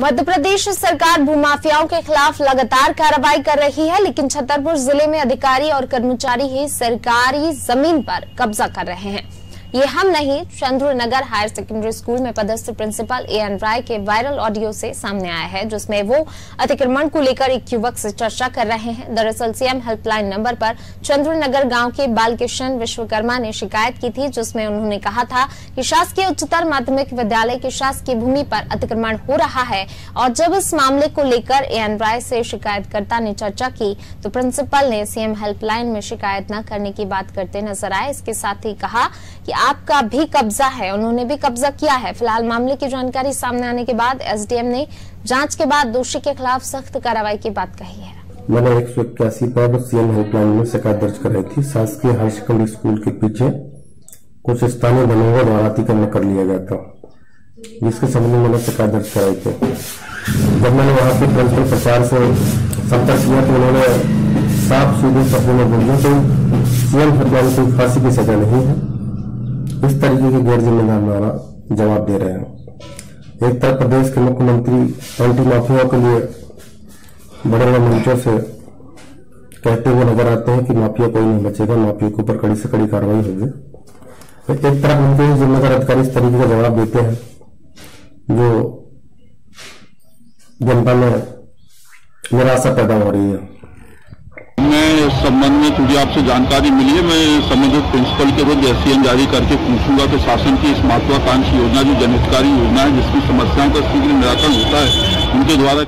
मध्य प्रदेश सरकार भूमाफियाओं के खिलाफ लगातार कार्रवाई कर रही है, लेकिन छतरपुर ज़िले में अधिकारी और कर्मचारी ही सरकारी ज़मीन पर कब्जा कर रहे हैं। ये हम नहीं Chandra Nagar higher secondary school में पदस्थ प्रिंसिपल ए एन राय के वायरल ऑडियो से सामने आया है, जिसमें वो अतिक्रमण को लेकर एक युवक से चर्चा कर रहे हैं। दरअसल सीएम हेल्पलाइन नंबर पर चंद्र नगर गाँव के बालकिशन विश्वकर्मा ने शिकायत की थी, जिसमें उन्होंने कहा था कि शासकीय उच्चतर माध्यमिक विद्यालय की शासकीय भूमि पर अतिक्रमण हो रहा है और जब इस मामले को लेकर ए एन राय से शिकायतकर्ता ने चर्चा की तो प्रिंसिपल ने सीएम हेल्पलाइन में शिकायत न करने की बात करते नज़र आए। इसके साथ ही कहा कि आपका भी कब्जा है, उन्होंने भी कब्जा किया है। फ़िलहाल मामले की जानकारी सामने आने के बाद एसडीएम ने जाँच के बाद दोषी के खिलाफ सख्त कार्रवाई की बात कही है। मैंने एक सौ इक्यासी पर सीएम हेल्पलाइन में शिकायत दर्ज कराई थी। शासकीय हायर सेकेंडरी स्कूल के पीछे कुछ स्थानीय बनोगा द्वारा अतिक्रमण कर लिया गया था, जिसके संबंध में मैंने शिकायत दर्ज कराई थी। जब मैंने वहाँ पे प्रिंसिपल प्रचार से संपर्क किया तो उन्होंने साफ़ सीधे शब्दों में बोल दिया तो सीएम हेल्पलाइन को फांसी की सजा नहीं है। इस तरीके के गैर जिम्मेदार द्वारा जवाब दे रहे हैं। एक तरफ़ प्रदेश के मुख्यमंत्री एंटी माफिया के लिए बड़े बड़े मंचों से कहते हुए नज़र आते हैं कि माफिया कोई नहीं बचेगा, माफिया के ऊपर कड़ी से कड़ी कार्रवाई होगी। तो एक तरफ़ उनके जिम्मेदार अधिकारी इस तरीके का जवाब देते हैं, जो जनता में निराशा पैदा हो रही है। इस संबंध में थोड़ी आपसे जानकारी मिली है, मैं संबंधित प्रिंसिपल के विरुद्ध एस जारी करके पूछूँगा कि शासन की इस महत्वाकांक्षी योजना जो जनहितकारी योजना है, जिसकी समस्याओं का शीघ्र निराकरण होता है, उनके द्वारा